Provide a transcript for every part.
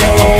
say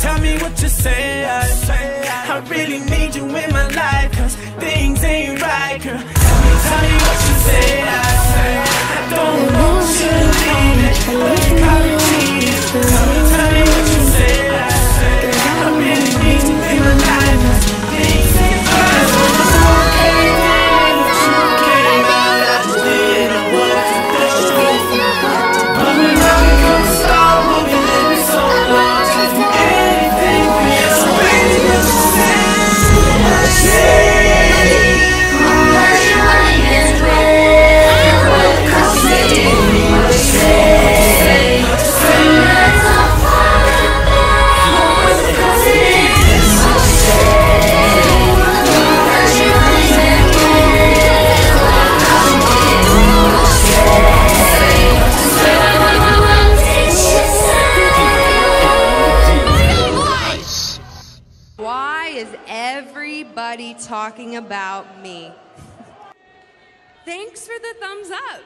tell me what you say. I, I really need you in my life, cause things ain't right, girl. Tell me, tell me what you say. I, I don't want you to leave it, is everybody talking about me? Thanks for the thumbs up.